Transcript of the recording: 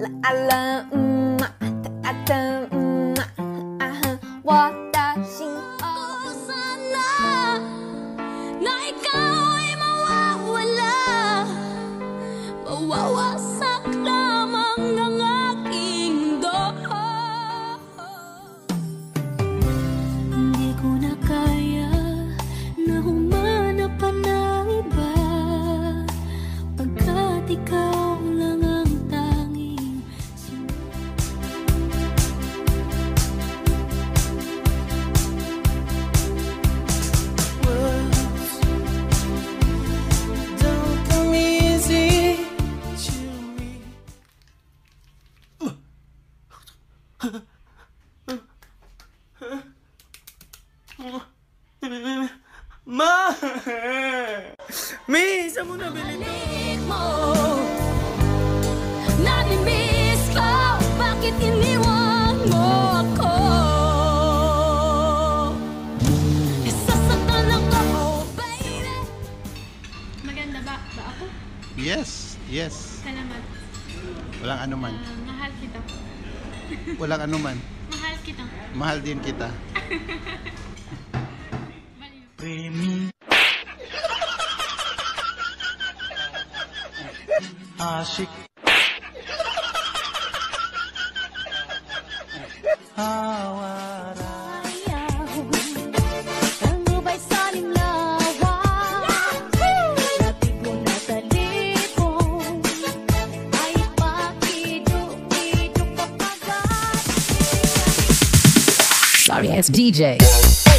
啦啊啦，嗯嘛，哒啊哒，嗯嘛，啊哼，我的心哦。Wow, wow. Ma! Mi, isa mo nabili to? Balik mo Nami-miss ko Bakit iniwan mo ako Sasaktan ako, baby Maganda ba? Ba ako? Yes, yes. Salamat. Walang anuman. Ah, mahal kita. Walang anuman. Mahal kita. Mahal din kita. Baliw. Ashik. Hawara. Sorry, it's DJ.